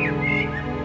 Música